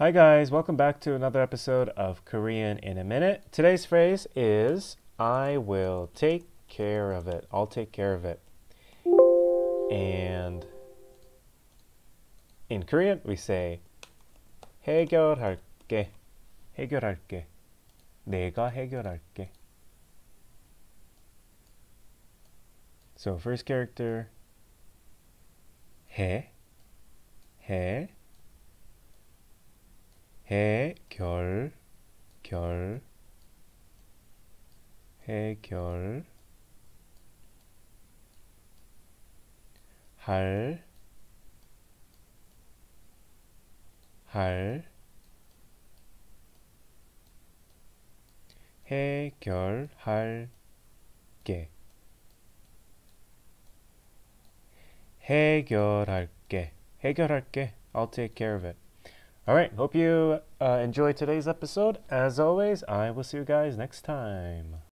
Hi guys, welcome back to another episode of Korean in a Minute. Today's phrase is I will take care of it. I'll take care of it. And in Korean we say 해결할게. 해결할게. 내가 해결할게. So first character 해 해 해결 결 해결 할 할, 해결할 게, 해결할 게, 해결할 게. I'll take care of it. All right, hope you uh, enjoyed today's episode. As always, I will see you guys next time.